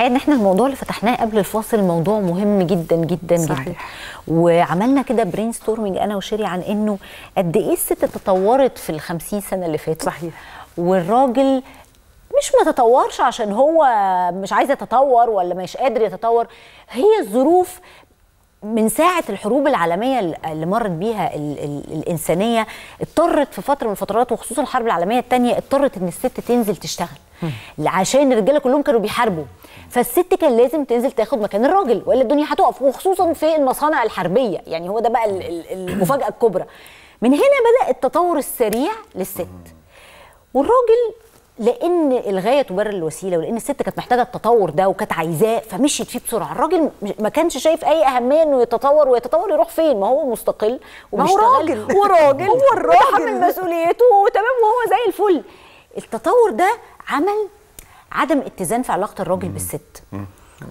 الحقيقة إن إحنا الموضوع اللي فتحناه قبل الفاصل موضوع مهم جدا جدا صحيح. جدا وعملنا كده brainstorming أنا وشيري عن إنه قد إيه الست تطورت في ال 50 سنة اللي فاتت صحيح. والراجل مش ما تطورش عشان هو مش عايز يتطور ولا مش قادر يتطور هي الظروف من ساعة الحروب العالمية اللي مرت بيها ال ال الإنسانية اضطرت في فترة من الفترات وخصوصا الحرب العالمية الثانية اضطرت إن الست تنزل تشتغل. عشان الرجالة كلهم كانوا بيحاربوا. فالست كان لازم تنزل تاخد مكان الراجل ولا الدنيا هتقف وخصوصا في المصانع الحربية. يعني هو ده بقى ال- ال- المفاجأة الكبرى. من هنا بدأ التطور السريع للست. والراجل لأن الغايه تبرر الوسيله ولان الست كانت محتاجه التطور ده وكانت عايزاه فمشيت فيه بسرعة. الراجل ما كانش شايف أي أهمية إنه يتطور ويتطور يروح فين؟ ما هو مستقل ما هو وبيشتغل. راجل. وراجل هو الراجل. مسؤوليته وتمام وهو زي الفل. التطور ده عمل عدم اتزان في علاقة الراجل بالست.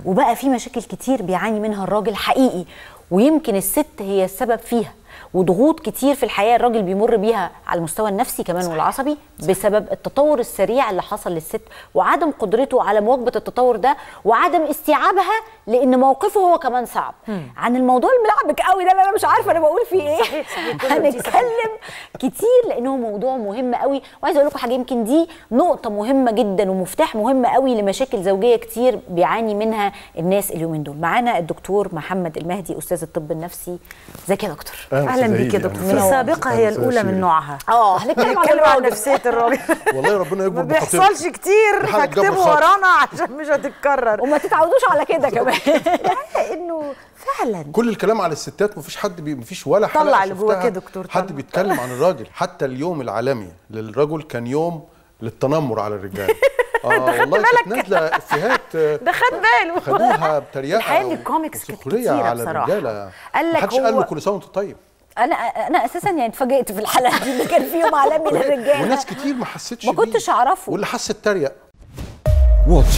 وبقى في مشاكل كتير بيعاني منها الراجل حقيقي. ويمكن الست هي السبب فيها. وضغوط كتير في الحياة الراجل بيمر بيها على المستوى النفسي كمان والعصبي بسبب التطور السريع اللي حصل للست وعدم قدرته على مواكبة التطور ده وعدم استيعابها لأن موقفه هو كمان صعب. عن الموضوع الملعبك قوي ده اللي أنا مش عارفة أنا بقول فيه إيه. صحيح، صحيح، هنتكلم كتير لأنه موضوع مهم قوي. وعايزة أقول لكم حاجة يمكن دي نقطة مهمة جدا ومفتاح مهم قوي لمشاكل زوجية كتير بيعاني منها الناس اليومين دول. معانا الدكتور محمد المهدي أستاذ الطب النفسي. ازيك يا دكتور. أهلا بيك يا دكتور. السابقه هي الأولى من نوعها. آه هنتكلم عن نتكلم عن الراجل نفسية الراجل والله ربنا يكبر ما. بيحصلش كتير. فاكتبوا. ورانا عشان مش هتتكرر. وما تتعودوش على كده كمان. إنه فعلا. كل الكلام على الستات مفيش حد بي مفيش ولا طلع حلقه اللي جواك يا دكتور، حد طلع. بيتكلم عن الراجل. حتى اليوم العالمي للرجل كان يوم للتنمر على الرجال. آه والله كانت نازلة إفيهات آه، ده خد باله. خدوها بتريقة الحقيقة إن الكوميكس كتيرة على بصراحة. الرجالة. قال لك محدش قال له كل سنة وأنت طيب. أنا أنا أساسا يعني اتفاجئت في الحلقة دي اللي كان في يوم عالمي للرجاله وناس كتير ما حسيتش ما كنتش. أعرفه. واللي حس اتريق واتش